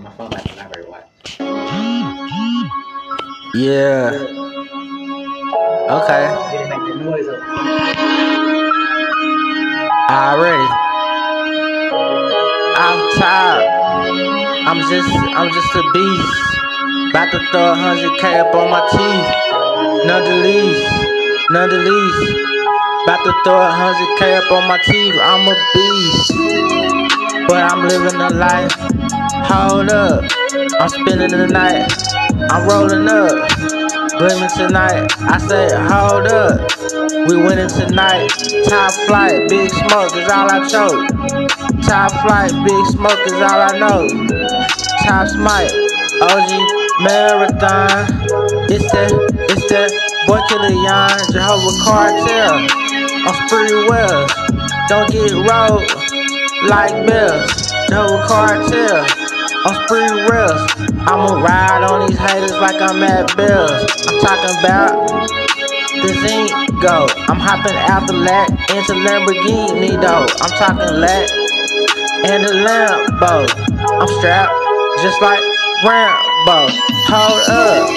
and my phone like not very wide. Yeah. Okay. Didn't make the noise up. Already. I'm tired. I'm just, I'm just a beast. About to throw a hundred K up on my teeth. None the least, none the least. About to throw a hundred K up on my teeth. I'm a beast. But I'm living a life. Hold up. I'm spending the night. I'm rolling up. Gleaming tonight. I say, hold up. We winning tonight. Top flight, big smoke is all I choke. Top flight, big smoke is all I know. Top smite, OG Marathon. It's that, it's that boy Killer Yon, Jehovah Cartel. I'm Sprewells. Don't get rolled like bells. Jehovah Cartel. I'm spree wells. I'ma ride on these haters like I'm at Bills. I'm talking about the zinc go. I'm hopping out the lat into Lamborghini though. I'm talking lat and the Lambo. I'm strapped just like Rambo. Hold up,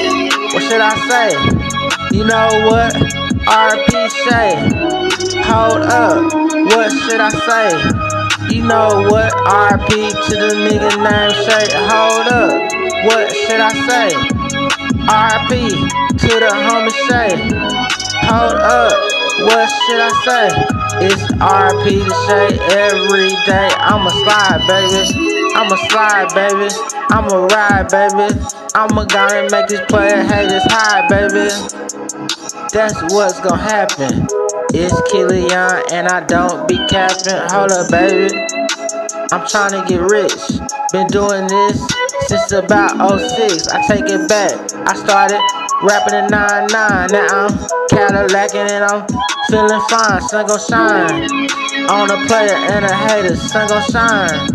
what should I say? You know what? RP Shay. Hold up, what should I say? You know what? RP to the nigga named Shay. Hold up, what should I say? RP to the homie Shay. Hold up, what should I say? It's RP to Shay every day. I'ma slide, baby. I'ma slide, baby. I'ma ride, baby. I'ma go and make this player haters high, baby. That's what's gonna happen. It's Killian and I don't be capping. Hold up, baby. I'm trying to get rich. Been doing this since about 06. I take it back. I started rapping in 99. Now I'm Cadillacing and I'm feeling fine. Sun gon' shine on a player and a hater. Sun gon' shine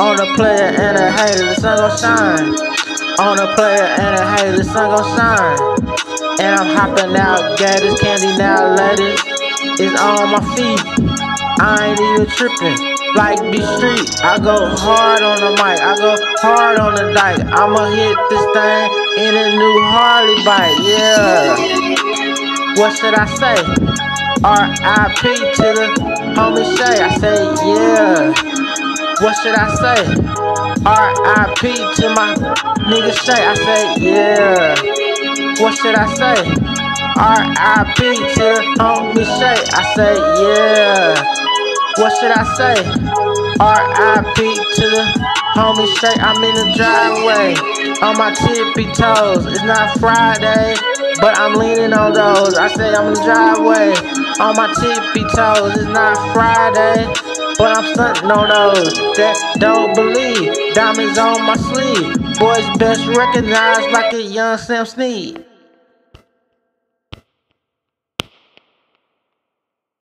on a player and a hater. Sun gon' shine on a player and a hater. Sun gon' shine. And I'm hopping out, got this candy now, ladies. It's on my feet. I ain't even tripping like B Street. I go hard on the mic, I go hard on the dike. I'ma hit this thing in a new Harley bike, yeah. What should I say? R.I.P. to the homie Shay. I say, yeah. What should I say? R.I.P. to my nigga Shay. I say, yeah. What should I say? R.I.P. to the homie Shay. I say, yeah. What should I say? R.I.P. to the homie Shay. I'm in the driveway on my tippy toes. It's not Friday, but I'm leaning on those. I say I'm in the driveway on my tippy toes. It's not Friday, but I'm stunting on those that don't believe. Diamonds on my sleeve. Boys best recognized like a young Sam Snead.